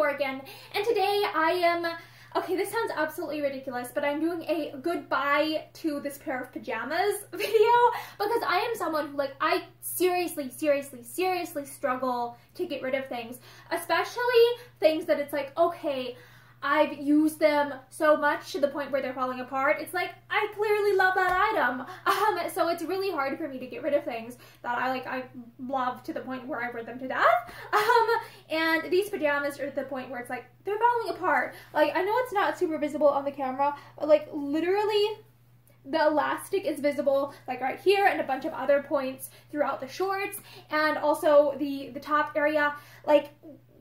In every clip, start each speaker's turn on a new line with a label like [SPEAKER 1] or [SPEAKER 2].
[SPEAKER 1] Morgan, and today I am, okay, this sounds absolutely ridiculous, but I'm doing a goodbye to this pair of pajamas video because I am someone who, like, I seriously, seriously, seriously struggle to get rid of things, especially things that it's like, okay, I've used them so much to the point where they're falling apart. It's like I clearly love that item, um, so it's really hard for me to get rid of things that I like. I love to the point where I wear them to death. Um, and these pajamas are at the point where it's like they're falling apart. Like I know it's not super visible on the camera, but like literally the elastic is visible like right here and a bunch of other points throughout the shorts and also the the top area like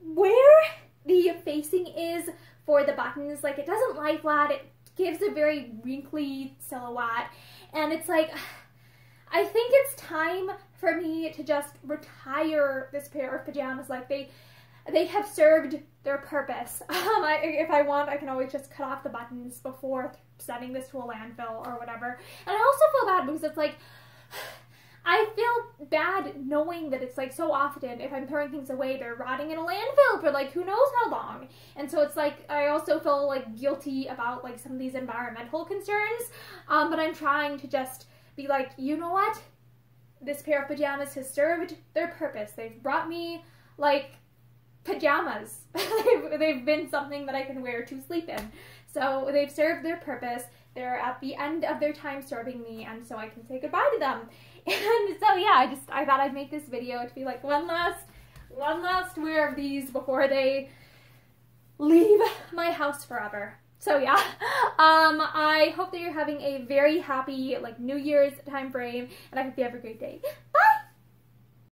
[SPEAKER 1] where the facing is for the buttons. Like it doesn't lie flat. It gives a very wrinkly silhouette. And it's like, I think it's time for me to just retire this pair of pajamas. Like they, they have served their purpose. Um, I, if I want, I can always just cut off the buttons before sending this to a landfill or whatever. And I also feel bad because it's like, I feel bad knowing that it's like so often if I'm throwing things away, they're rotting in a landfill for like who knows how long. And so it's like I also feel like guilty about like some of these environmental concerns. Um, but I'm trying to just be like, you know what? This pair of pajamas has served their purpose. They've brought me like pajamas. they've, they've been something that I can wear to sleep in. So they've served their purpose. They're at the end of their time serving me, and so I can say goodbye to them. And so yeah, I just I thought I'd make this video to be like one last one last wear of these before they leave my house forever. So yeah, um, I hope that you're having a very happy like New Year's time frame, and I hope you have a great day. Bye!